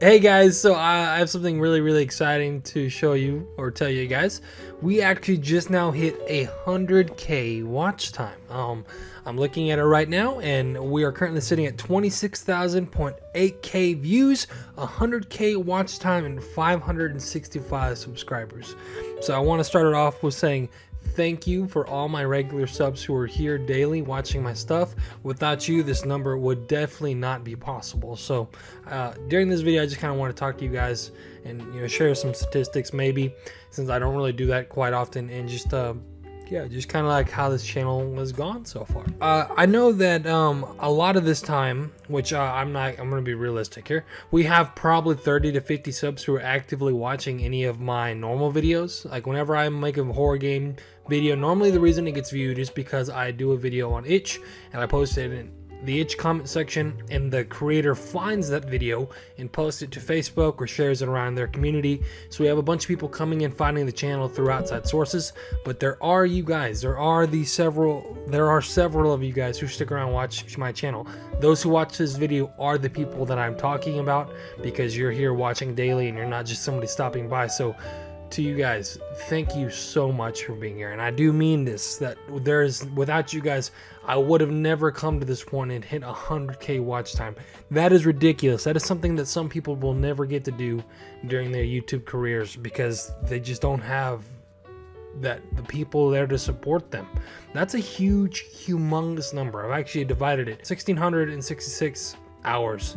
Hey guys, so I have something really, really exciting to show you or tell you guys. We actually just now hit a 100k watch time. Um, I'm looking at it right now, and we are currently sitting at 26,000.8k views, 100k watch time, and 565 subscribers. So I want to start it off with saying thank you for all my regular subs who are here daily watching my stuff. Without you, this number would definitely not be possible. So, uh, during this video, I just kind of want to talk to you guys and you know share some statistics, maybe since I don't really do that quite often, and just uh, yeah, just kind of like how this channel has gone so far. Uh, I know that um, a lot of this time, which uh, I'm not, I'm to be realistic here. We have probably 30 to 50 subs who are actively watching any of my normal videos. Like whenever I make a horror game video, normally the reason it gets viewed is because I do a video on itch and I post it in the itch comment section and the creator finds that video and posts it to Facebook or shares it around their community. So we have a bunch of people coming and finding the channel through outside sources, but there are you guys, there are the several there are several of you guys who stick around watch my channel. Those who watch this video are the people that I'm talking about because you're here watching daily and you're not just somebody stopping by. So to you guys, thank you so much for being here. And I do mean this that there's without you guys, I would have never come to this point and hit 100k watch time. That is ridiculous. That is something that some people will never get to do during their YouTube careers because they just don't have that the people there to support them. That's a huge, humongous number. I've actually divided it 1666 hours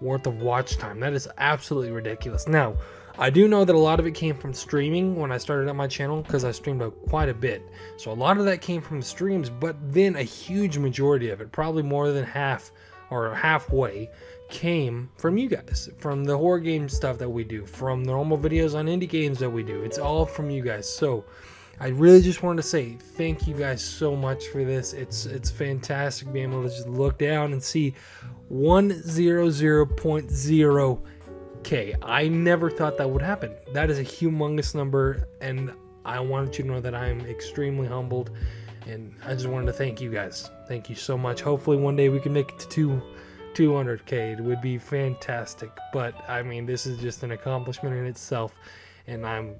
worth of watch time. That is absolutely ridiculous. Now, I do know that a lot of it came from streaming when I started up my channel because I streamed quite a bit. So a lot of that came from streams, but then a huge majority of it, probably more than half or halfway, came from you guys, from the horror game stuff that we do, from normal videos on indie games that we do. It's all from you guys. So I really just wanted to say thank you guys so much for this. It's it's fantastic being able to just look down and see 100.0 Okay, I never thought that would happen. That is a humongous number, and I wanted you to know that I'm extremely humbled. And I just wanted to thank you guys. Thank you so much. Hopefully, one day we can make it to two, 200k. It would be fantastic. But I mean, this is just an accomplishment in itself, and I'm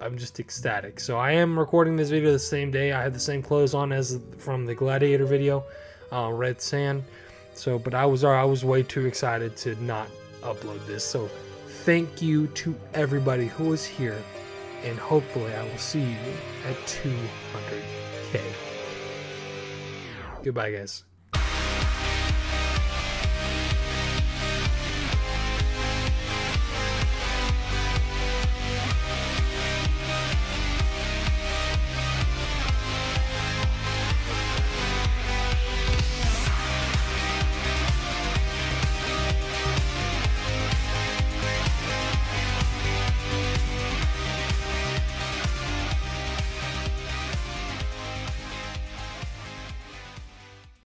I'm just ecstatic. So I am recording this video the same day. I had the same clothes on as from the Gladiator video, uh, Red Sand. So, but I was I was way too excited to not upload this. So thank you to everybody who was here, and hopefully I will see you at 200k. Goodbye, guys.